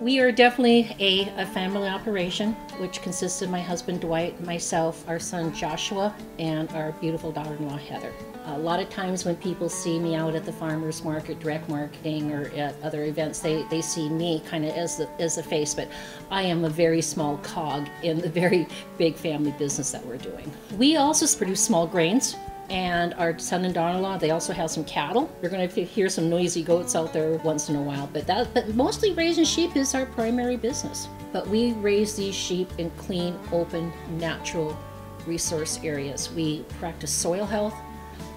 We are definitely a, a family operation, which consists of my husband Dwight, myself, our son Joshua, and our beautiful daughter in law Heather. A lot of times when people see me out at the farmers market, direct marketing, or at other events, they, they see me kind of as the, as the face, but I am a very small cog in the very big family business that we're doing. We also produce small grains, and our son and daughter-in-law they also have some cattle. You're going to hear some noisy goats out there once in a while but that but mostly raising sheep is our primary business. But we raise these sheep in clean open natural resource areas. We practice soil health.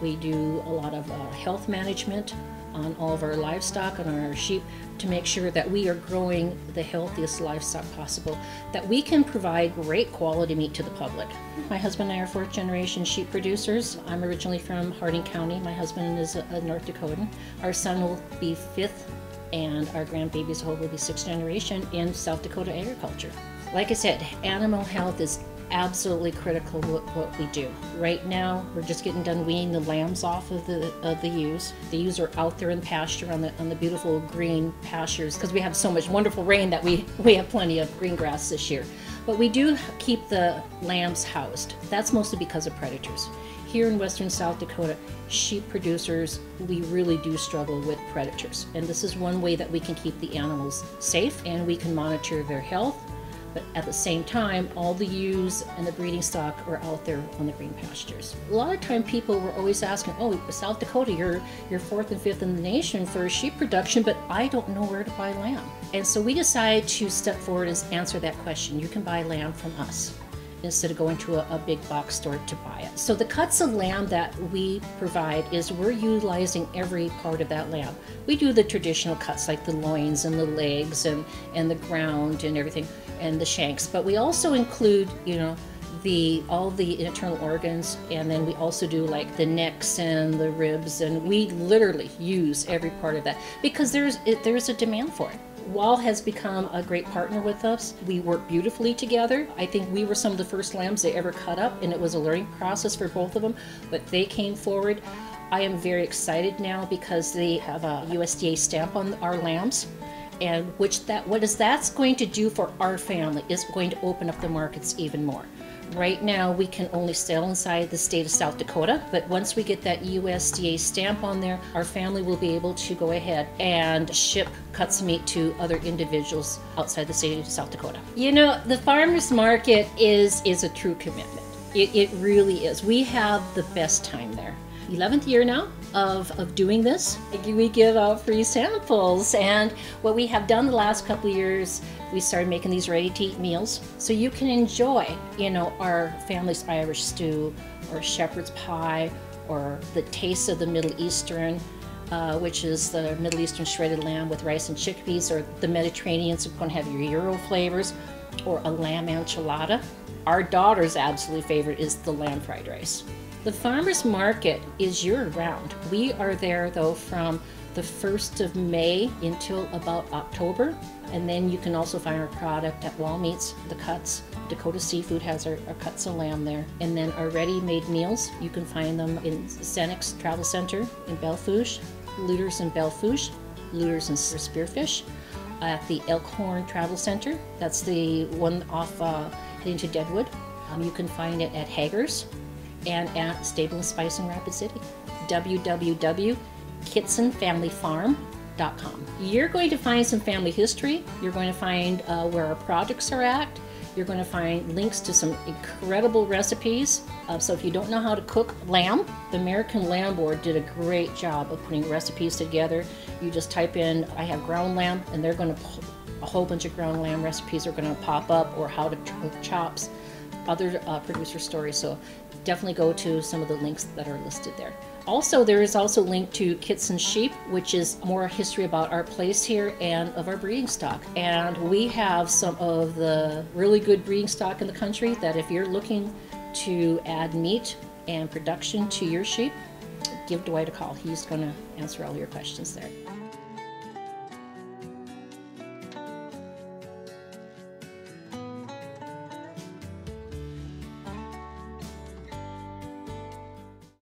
We do a lot of uh, health management on all of our livestock and on our sheep to make sure that we are growing the healthiest livestock possible, that we can provide great quality meat to the public. My husband and I are fourth generation sheep producers. I'm originally from Harding County. My husband is a, North Dakotan. Our son will be fifth and our grandbabies will be sixth generation in South Dakota agriculture. Like I said, animal health is absolutely critical what, what we do. Right now, we're just getting done weaning the lambs off of the of the ewes. The ewes are out there in pasture on the on the beautiful green pastures because we have so much wonderful rain that we we have plenty of green grass this year. But we do keep the lambs housed. That's mostly because of predators. Here in western South Dakota, sheep producers, we really do struggle with predators. And this is one way that we can keep the animals safe and we can monitor their health but at the same time, all the ewes and the breeding stock are out there on the green pastures. A lot of time people were always asking, oh, South Dakota, you're, you're fourth and fifth in the nation for sheep production, but I don't know where to buy lamb. And so we decided to step forward and answer that question. You can buy lamb from us instead of going to a, a, big box store to buy it. So the cuts of lamb that we provide is we're utilizing every part of that lamb. We do the traditional cuts like the loins and the legs and, and the ground and everything and the shanks, but we also include, you know, the all the internal organs and then we also do like the necks and the ribs and we literally use every part of that because there's it, there's a demand for it Wahl has become a great partner with us. We work beautifully together. I think we were some of the first lambs they ever cut up, and it was a learning process for both of them, but they came forward. I am very excited now because they have a USDA stamp on our lambs and which that what is that's going to do for our family is going to open up the markets even more. Right now, we can only sell inside the state of South Dakota, but once we get that USDA stamp on there, our family will be able to go ahead and ship cuts of meat to other individuals outside the state of South Dakota. You know, the farmers market is is a true commitment. It, it really is. We have the best time there. 11th year now of, of doing this. We give out free samples and what we have done the last couple years, we started making these ready to eat meals so you can enjoy, you know, our family's Irish stew or shepherd's pie or the taste of the Middle Eastern uh, which is the Middle Eastern shredded lamb with rice and chickpeas, or the Mediterranean, so going to have your Euro flavors, or a lamb enchilada. Our daughter's absolute favorite is the lamb fried rice. The farmers market is year round. We are there though from the 1st of May until about October. And then you can also find our product at Wahl Meats, the cuts. Dakota Seafood has our, our cuts of lamb there. And then our ready-made meals, you can find them in Cenex Travel Center in Belle Fourche, Lueders in Belle Fourche, Lueders in Spearfish, at the Elkhorn Travel Center. That's the one off uh, heading to Deadwood. Um, you can find it at Hager's and at Staple and Spice in Rapid City. www.kitzanfamilyfarm.com. You're going to find some family history. You're going to find uh, where our projects are at. You're going to find links to some incredible recipes. Uh, so if you don't know how to cook lamb, the American Lamb Board did a great job of putting recipes together. You just type in, I have ground lamb, and they're going to, a whole bunch of ground lamb recipes are going to pop up, or how to cook chops, other uh, producer stories. So definitely go to some of the links that are listed there. Also, there is also a link to Kitzan Sheep, which is more history about our place here and of our breeding stock. And we have some of the really good breeding stock in the country that if you're looking to add meat and production to your sheep, give Dwight a call. He's going to answer all your questions there.